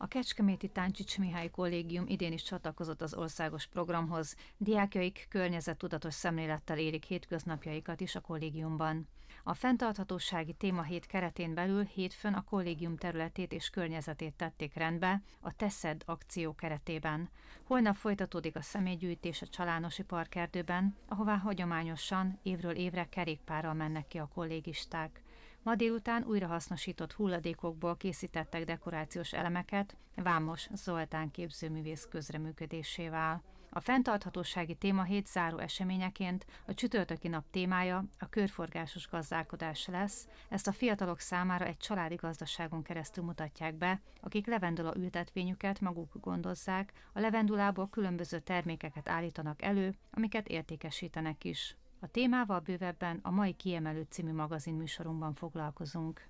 A Kecskeméti Táncsics Mihály Kollégium idén is csatlakozott az országos programhoz. Diákjaik környezettudatos szemlélettel érik hétköznapjaikat is a kollégiumban. A fenntarthatósági témahét keretén belül hétfőn a kollégium területét és környezetét tették rendbe a Teszed akció keretében. Holnap folytatódik a személygyűjtés a Csalánosi Parkerdőben, ahová hagyományosan évről évre kerékpárral mennek ki a kollégisták. Ma délután újrahasznosított hulladékokból készítettek dekorációs elemeket Vámos Zoltán képzőművész közreműködésével. A fenntarthatósági témahét záró eseményeként a csütörtöki nap témája a körforgásos gazdálkodás lesz. Ezt a fiatalok számára egy családi gazdaságon keresztül mutatják be, akik levendula ültetvényüket maguk gondozzák, a levendulából különböző termékeket állítanak elő, amiket értékesítenek is. A témával bővebben a mai Kiemelő című magazin műsorunkban foglalkozunk.